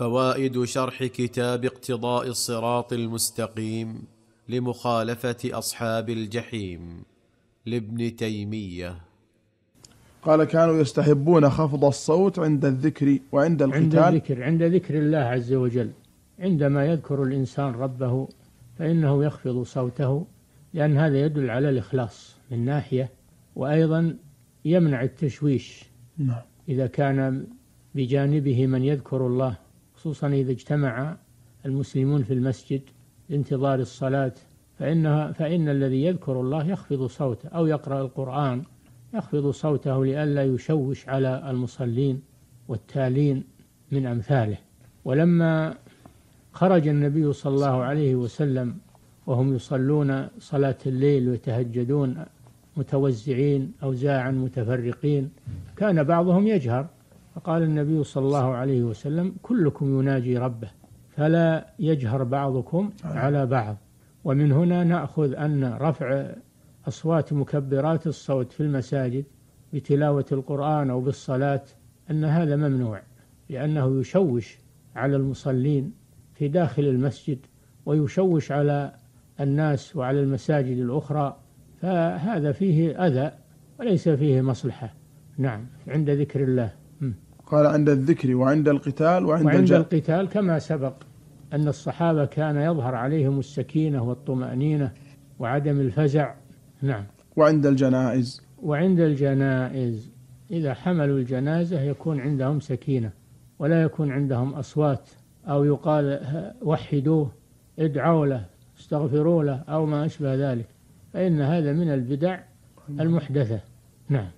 فوائد شرح كتاب اقتضاء الصراط المستقيم لمخالفة أصحاب الجحيم لابن تيمية. قال كانوا يستحبون خفض الصوت عند الذكر وعند عند القتال. الذكر عند ذكر الله عز وجل. عندما يذكر الإنسان ربه فإنه يخفض صوته لأن هذا يدل على الإخلاص من ناحية وأيضا يمنع التشويش. نعم. إذا كان بجانبه من يذكر الله خصوصا إذا اجتمع المسلمون في المسجد لانتظار الصلاة فإنها فإن الذي يذكر الله يخفض صوته أو يقرأ القرآن يخفض صوته لئلا يشوش على المصلين والتالين من أمثاله. ولما خرج النبي صلى الله عليه وسلم وهم يصلون صلاة الليل ويتهجدون متوزعين أوزاعا متفرقين كان بعضهم يجهر. فقال النبي صلى الله عليه وسلم كلكم يناجي ربه فلا يجهر بعضكم على بعض ومن هنا نأخذ أن رفع أصوات مكبرات الصوت في المساجد بتلاوة القرآن أو بالصلاة أن هذا ممنوع لأنه يشوش على المصلين في داخل المسجد ويشوش على الناس وعلى المساجد الأخرى فهذا فيه أذى وليس فيه مصلحة نعم عند ذكر الله. قال عند الذكر وعند القتال وعند, وعند الجهل. القتال كما سبق أن الصحابة كان يظهر عليهم السكينة والطمأنينة وعدم الفزع. نعم. وعند الجنائز. وعند الجنائز. إذا حملوا الجنازة يكون عندهم سكينة ولا يكون عندهم أصوات أو يقال وحدوه ادعوا له استغفروا له أو ما أشبه ذلك. فإن هذا من البدع المحدثة. نعم.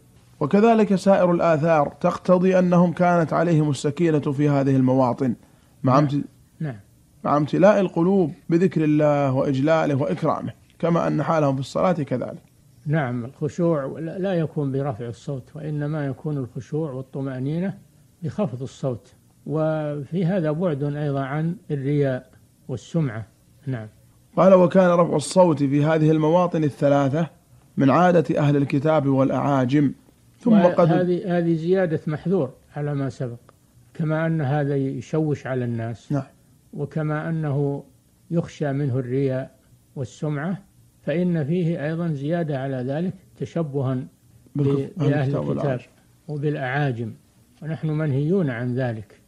وكذلك سائر الآثار تقتضي أنهم كانت عليهم السكينة في هذه المواطن مع نعم. امت- نعم. مع امتلاء القلوب بذكر الله وإجلاله وإكرامه كما أن حالهم في الصلاة كذلك. نعم الخشوع لا لا يكون برفع الصوت وإنما يكون الخشوع والطمأنينة بخفض الصوت. وفي هذا بعد أيضا عن الرياء والسمعة. نعم. قال وكان رفع الصوت في هذه المواطن الثلاثة من عادة أهل الكتاب والأعاجم ثم قد هذه هذه زيادة محذور على ما سبق. كما أن هذا يشوش على الناس. نعم. وكما أنه يخشى منه الرياء والسمعة فإن فيه أيضا زيادة على ذلك تشبها بأهل الكتاب. وبالأعاجم. ونحن منهيون عن ذلك.